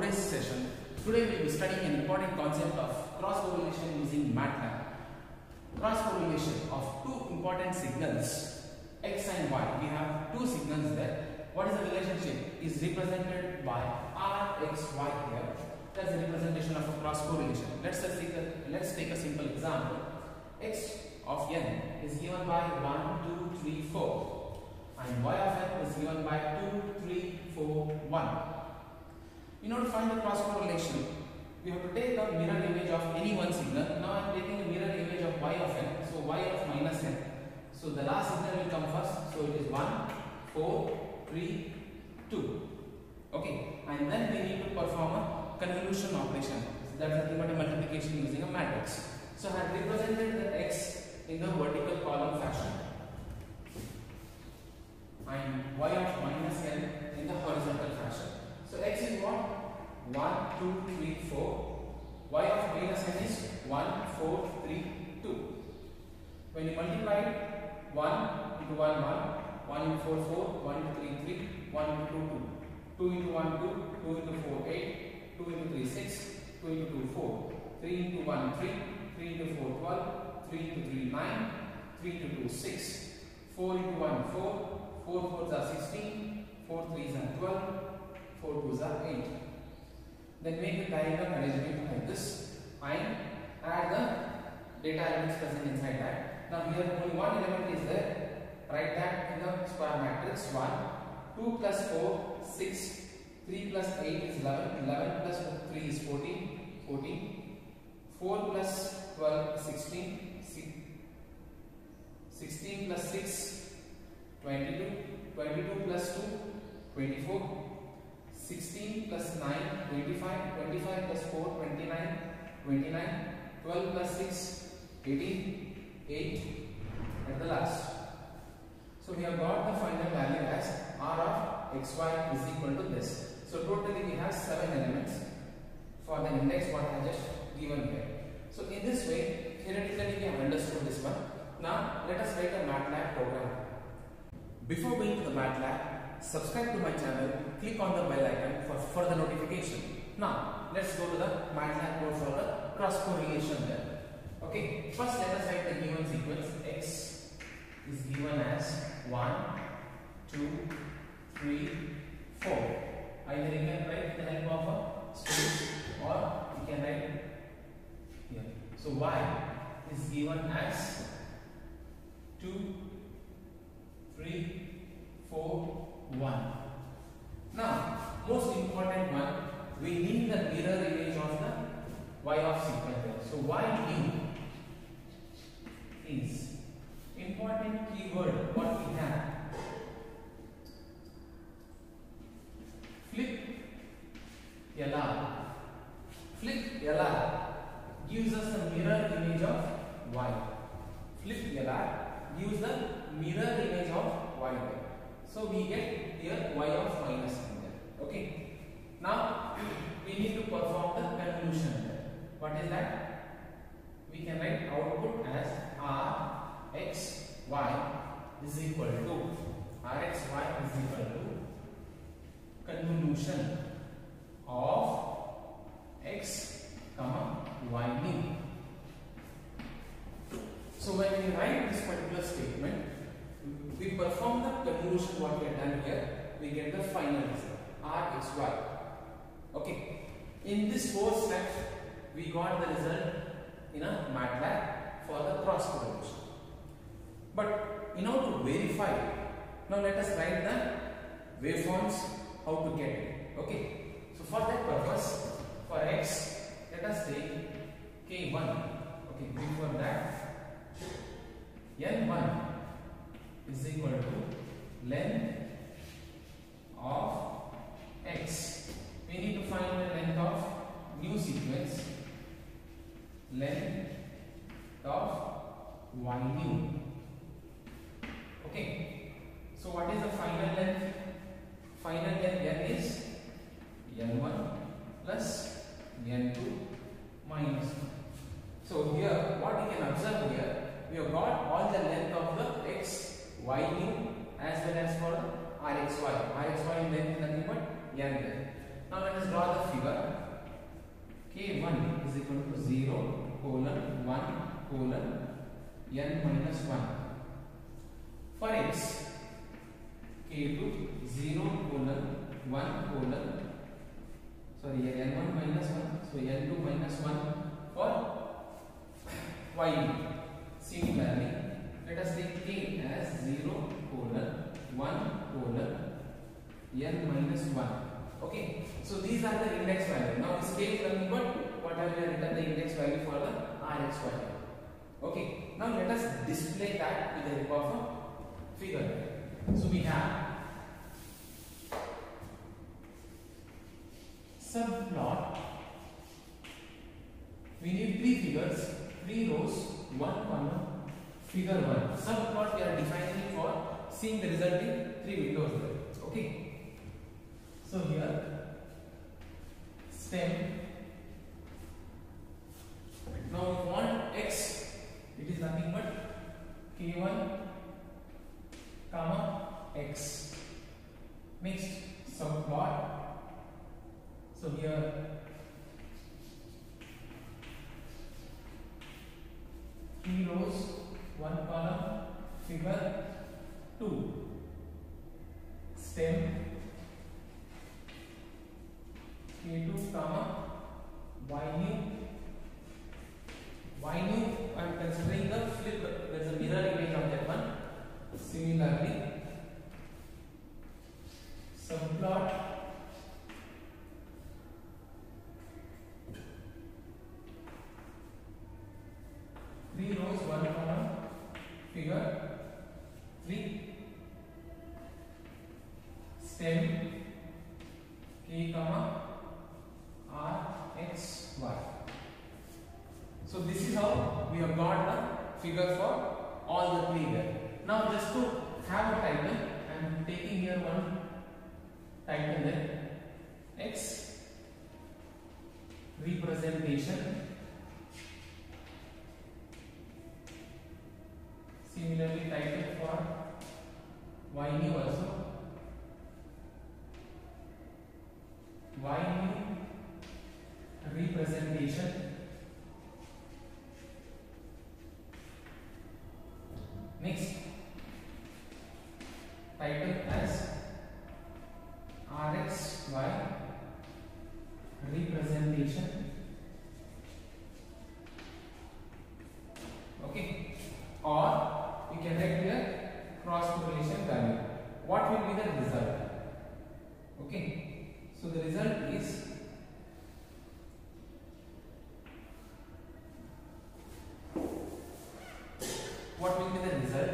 today's session. Today we will be studying an important concept of cross correlation using MATLAB. Cross correlation of two important signals x and y. We have two signals there. What is the relationship? Is represented by rxy here. That's the representation of a cross correlation. Let's take a, let's take a simple example. x of n is given by 1, 2, 3, 4 and y of n is given by 2, 3, 4, 1. In order to find the cross correlation, we have to take a mirror image of any one signal. Now I am taking a mirror image of y of n. So y of minus n. So the last signal will come first. So it is 1, 4, 3, 2. Okay. And then we need to perform a convolution operation. So that is nothing but a multiplication using a matrix. So I have represented the x in the vertical column fashion and y of minus n in the horizontal fashion. So x is what? 1, 2, 3, 4. y of minus n is 1, 4, 3, 2. When you multiply 1 into 1, 1, 1 into 4, 4, 1 into 3, 3, 1 into 2, 2. 2 into 1, 2, 2 into 4, 8, 2 into 3, 6, 2 into 2, 4, 3 into 1, 3, 3 into 4, 12, 3 into 3, 9, 3 into 2, 6, 4 into 1, 4, 4 4s are 16, 4 3s are 12, 4 2s are 8. Then make the diagram arrangement like this. And add the data elements present inside that. Now here only one element is there. Write that in the square matrix. 1, 2 plus 4, 6, 3 plus 8 is 11, 11 plus 3 is 14, 14, 4 plus 12 16, 16 plus 6 22, 22 plus 2, 24, 16 plus 9, 25, 25 plus 4, 29, 29, 12 plus 6, 18, 8 at the last. So we have got the final value as r of xy is equal to this. So totally we have 7 elements for the index what I just given here. So in this way, theoretically we have understood this one. Now let us write a MATLAB program. Before going to the MATLAB, subscribe to my channel, click on the bell icon for further notification. Now, let's go to the MATLAB code for the cross correlation there. Okay, first let us write the given sequence. X is given as 1, 2, 3, 4. Either you can write the help of a space or you can write here. So Y is given as 2, 3, 4, 1. Now, most important one, we need the mirror image of the y of sequence. So, y in is important keyword what we have. Flip LR. Flip LR gives us the mirror image of y. Flip LR gives the mirror image of y. So we get here y of minus there. Okay. Now we need to perform the convolution. What is that? We can write output as r x y is equal to r x y is equal to convolution of x comma y new. So when we write this particular statement, we perform the convolution what we have done here, we get the final result r x y. Okay. In this four steps, we got the result in a MATLAB for the cross correlation. But in order to verify, now let us write the waveforms how to get it. Okay. So for that purpose, for x, let us take k1. Okay. Before that, n1 is equal to length of x. We need to find the length of new sequence. Length of y new. Okay. So what is the final length? Final length n is n1 plus n2 minus 1. So here what we can observe here we have got all the length of the x, y new as well as for rxy. rxy in length is nothing but n Now let us draw the figure. K1 is equal to 0 colon 1 colon n minus 1 for x k2 0 colon 1 colon sorry here n1 minus 1 so n2 minus 1 for y. Similarly let us take k as 0 colon 1 colon n minus 1 okay so these are the index value. Now is nothing but what have we written the index value for the rx value. Okay now let us display that with the help of a figure. So we have subplot. We need three figures three rows one column figure 1 subplot we are defining for seeing the result in three windows okay so here stem now we want x it is nothing but k1 comma x next subplot so here three rows one column figure 2 stem title there x representation similarly title for y new also y new representation next title as rxy representation okay or we can write here cross correlation value. What will be the result? Okay. So the result is what will be the result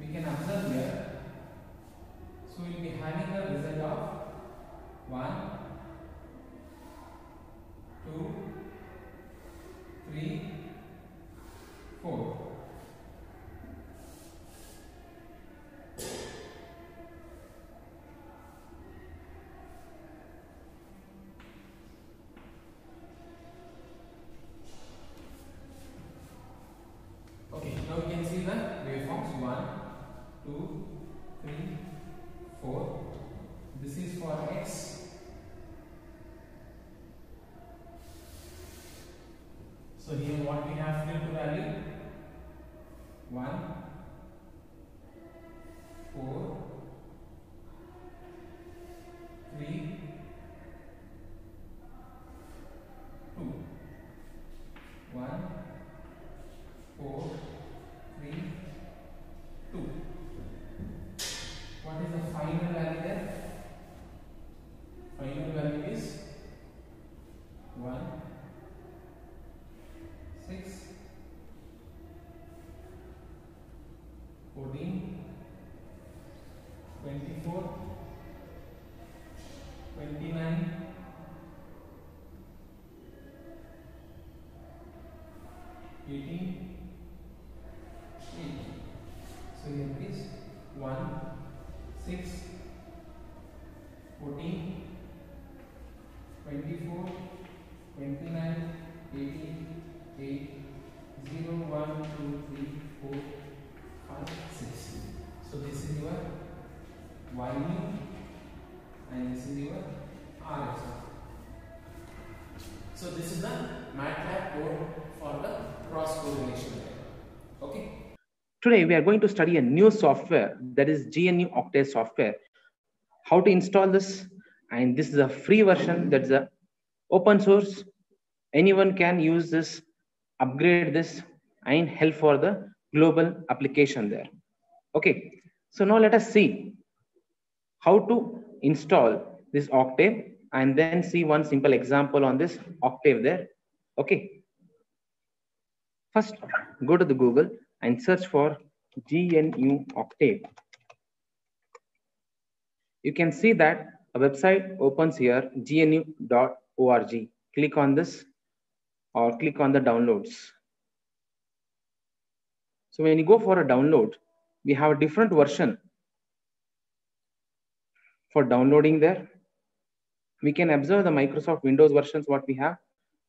we can observe here so we will be having a result of 1 2 3 4 Okay, now we can see the waveforms 1, 2, 3, 4. This is for x. So here what we have flipped value 1, 4, 3, 2, 1, four, three, two. What is the final value there? Final value is one, So this is the MATLAB code for the cross correlation. Okay. Today we are going to study a new software that is GNU Octave software. How to install this? And this is a free version that's a open source. Anyone can use this, upgrade this, and help for the global application there. Okay. So now let us see how to install this Octave and then see one simple example on this Octave there. Okay. First, go to the Google and search for GNU Octave. You can see that a website opens here, gnu.org. Click on this or click on the downloads. So when you go for a download, we have a different version for downloading there. We can observe the Microsoft Windows versions, what we have,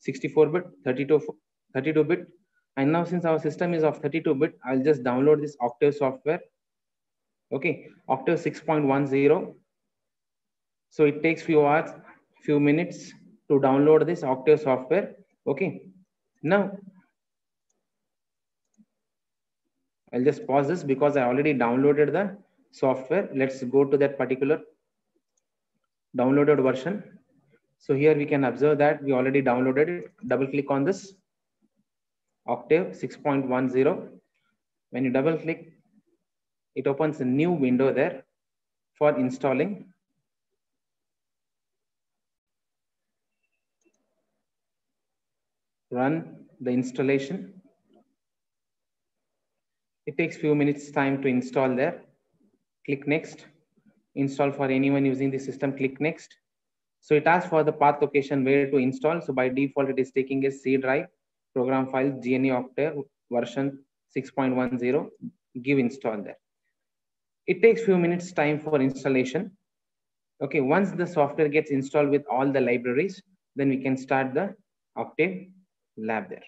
64-bit, 32, 32-bit. and now since our system is of 32-bit, I'll just download this Octave software. Okay, Octave 6.10. So it takes few hours, few minutes to download this Octave software. Okay, now I'll just pause this because I already downloaded the software. Let's go to that particular downloaded version. So here we can observe that we already downloaded it. Double click on this Octave 6.10. When you double click, it opens a new window there for installing. Run the installation. It takes few minutes time to install there. Click next. Install for anyone using the system, click next. So it asks for the path location where to install. So by default, it is taking a C drive program file GNU Octave version 6.10, give install there. It takes few minutes time for installation. Okay, once the software gets installed with all the libraries, then we can start the Octave lab there.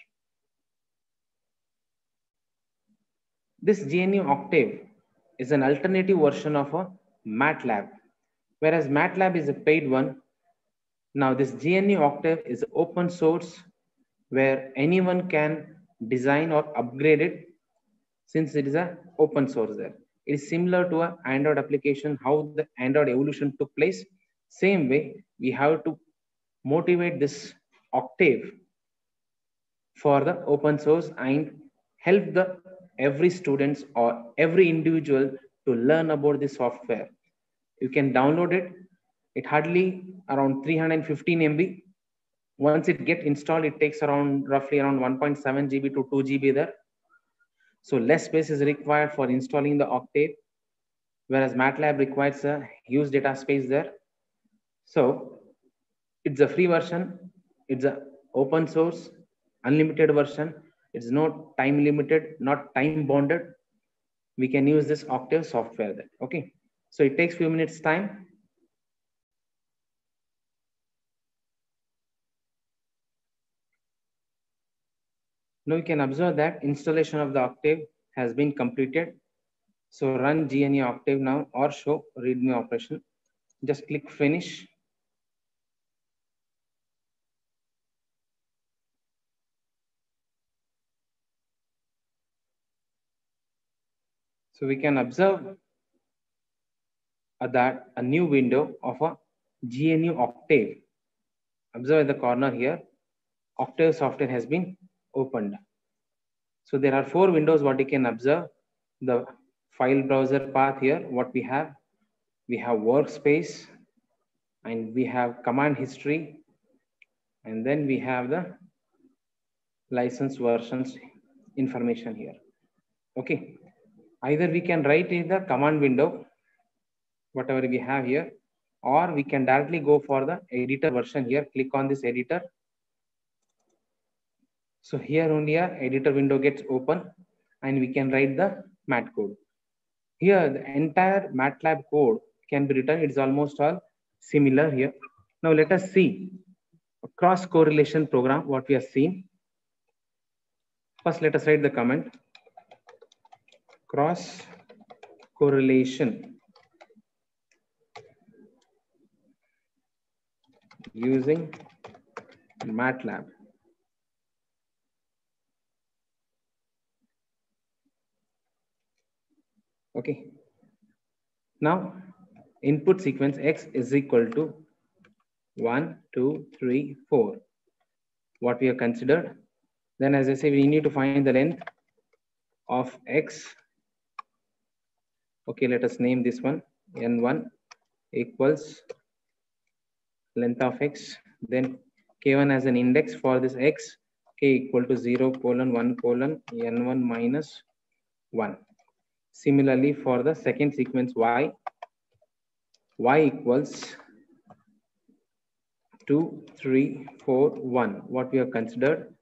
This GNU Octave is an alternative version of a MATLAB, whereas MATLAB is a paid one. Now this GNU Octave is open source where anyone can design or upgrade it since it is a open source there. It is similar to an Android application, how the Android evolution took place. Same way, we have to motivate this Octave for the open source and help the every students or every individual to learn about the software. You can download it. It hardly around 315 MB once it get installed, it takes around roughly around 1.7 GB to 2 GB there. So less space is required for installing the Octave, whereas MATLAB requires a huge data space there. So it's a free version. It's a open source, unlimited version. It's not time limited, not time bonded. We can use this Octave software there. Okay. So it takes few minutes time Now you can observe that installation of the Octave has been completed. So run GNU Octave now or show readme operation. Just click finish. So we can observe that a new window of a GNU Octave. Observe the corner here. Octave software has been opened. So there are four windows what you can observe. The file browser path here, what we have. We have workspace and we have command history. And then we have the license versions information here. Okay. Either we can write in the command window, whatever we have here, or we can directly go for the editor version here. Click on this editor so here only a editor window gets open and we can write the mat code. Here the entire MATLAB code can be written. It's almost all similar here. Now let us see a cross correlation program, what we have seen. First, let us write the comment. Cross correlation using MATLAB. Okay. Now, input sequence x is equal to 1, 2, 3, 4. What we have considered. Then as I say, we need to find the length of x. Okay, let us name this one n1 equals length of x. Then k1 as an index for this x, k equal to 0 colon 1 colon n1 minus 1. Similarly, for the second sequence y, y equals 2, 3, 4, 1, what we have considered.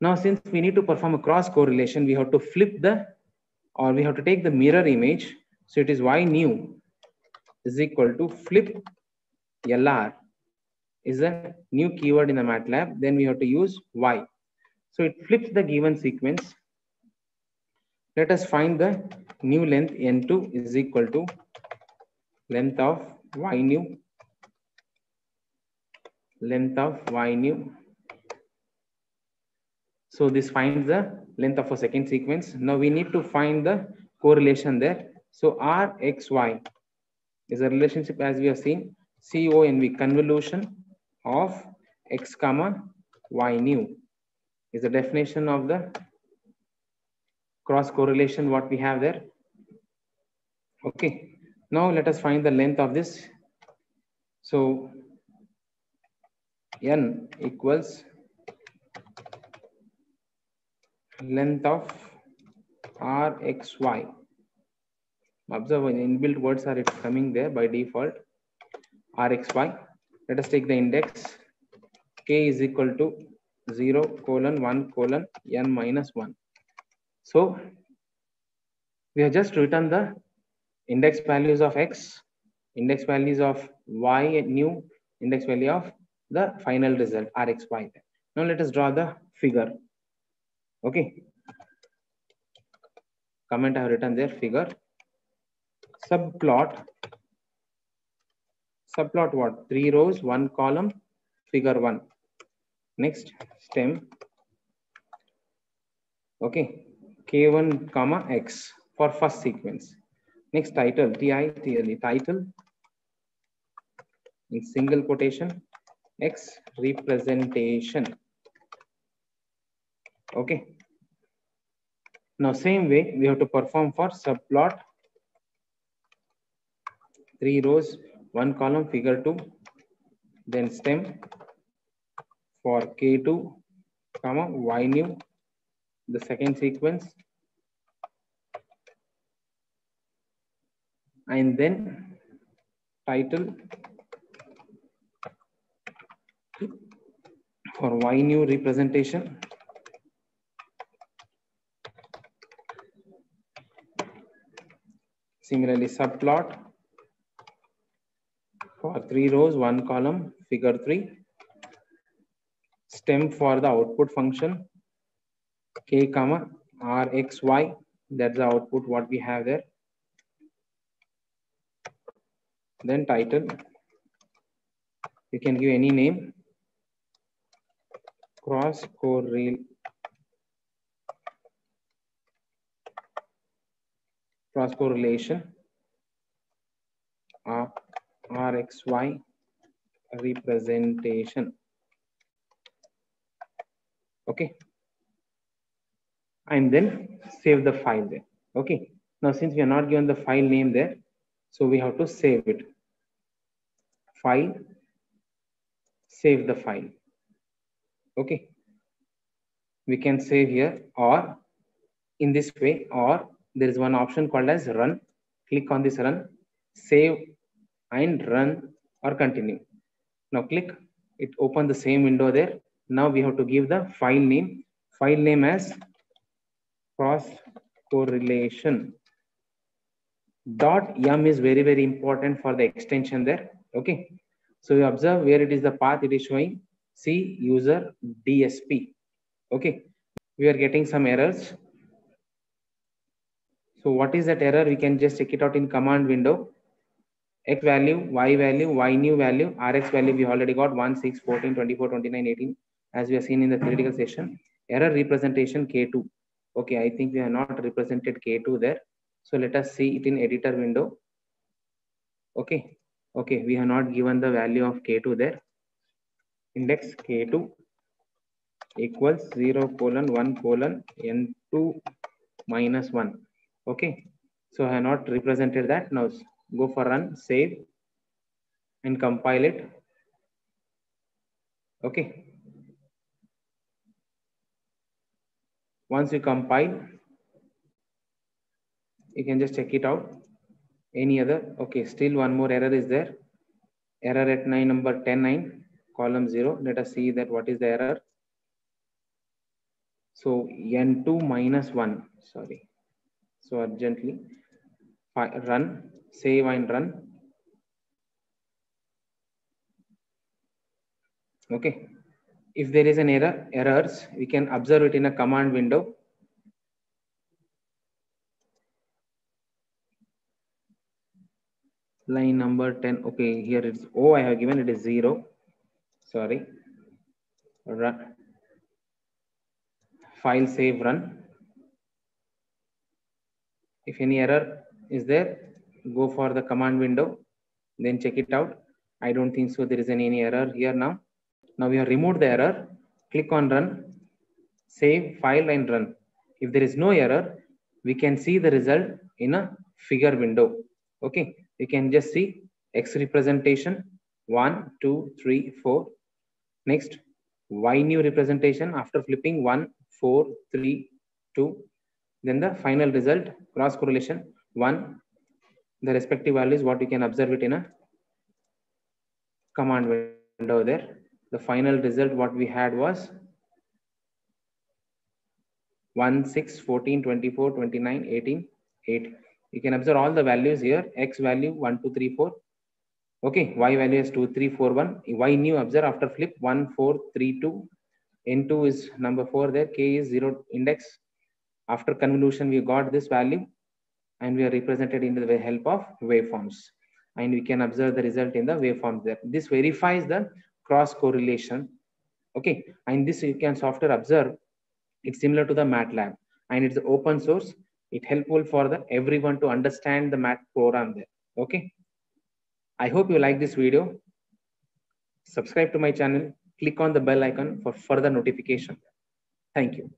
Now, since we need to perform a cross correlation, we have to flip the, or we have to take the mirror image. So it is y new is equal to flip LR is a new keyword in the MATLAB. Then we have to use y. So it flips the given sequence. Let us find the new length n2 is equal to length of y new length of y new. So this finds the length of a second sequence. Now we need to find the correlation there. So Rxy is a relationship as we have seen CONV convolution of x comma y new is the definition of the cross correlation what we have there. Okay, now let us find the length of this. So n equals length of rxy. Observe when inbuilt words are coming there by default rxy. Let us take the index k is equal to 0 colon 1 colon n minus 1. So we have just written the index values of x, index values of y and new, index value of the final result rxy. Now let us draw the figure. Okay. Comment I have written there figure. Subplot. Subplot what? Three rows, one column, figure one. Next stem. Okay. K1 comma X for first sequence. Next title, TI, TLE, title in single quotation, X representation. Okay. Now same way we have to perform for subplot. Three rows, one column, figure two, then stem for K2, comma, Y new, the second sequence. And then title for Y new representation. Similarly, subplot for three rows, one column, figure three. Stem for the output function, k comma rxy. That's the output what we have there. Then title. You can give any name. Cross correl cross correlation R, RXY representation. Okay. And then save the file there. Okay. Now, since we are not given the file name there, so we have to save it. File, save the file. Okay. We can save here or in this way or there is one option called as run. Click on this run, save and run or continue. Now click, it open the same window there. Now we have to give the file name. File name as cross correlation. Dot yum is very, very important for the extension there. Okay. So you observe where it is the path it is showing C user DSP. Okay. We are getting some errors. So what is that error? We can just check it out in command window. X value, Y value, Y new value, Rx value, we already got 1, 6, 14, 24, 29, 18, as we have seen in the theoretical session. Error representation K2. Okay, I think we have not represented K2 there. So let us see it in editor window. Okay. Okay. We have not given the value of K2 there. Index K2 equals 0 colon 1 colon N2 minus 1. Okay. So I have not represented that. Now go for run, save and compile it. Okay. Once you compile, you can just check it out. Any other? Okay, still one more error is there. Error at 9 number 10 9, column 0. Let us see that what is the error. So n2 minus 1, sorry. So urgently run, save and run. Okay. If there is an error, errors, we can observe it in a command window. Line number 10. Okay, here it's O I have given it is 0. Sorry. Run. File save run. If any error is there, go for the command window, then check it out. I don't think so. There is any, error here now. Now we have removed the error. Click on run, save file and run. If there is no error, we can see the result in a figure window. Okay, you can just see X representation one, two, three, four. Next, Y new representation after flipping one, four, three, two. Then the final result cross correlation one. The respective values what you can observe it in a command window there. The final result what we had was 1 6 14 24 29 18 8 you can observe all the values here. X value 1 2 3 4 okay y value is 2 3 4 1 y new observe after flip 1 4 3 2 n2 is number 4 there. K is 0 index after convolution we got this value and we are represented in the help of waveforms and we can observe the result in the waveform there this verifies the cross correlation. Okay, and this you can software observe. It's similar to the MATLAB and it's open source. It helpful for the everyone to understand the math program there. Okay. I hope you like this video. Subscribe to my channel. Click on the bell icon for further notification. Thank you.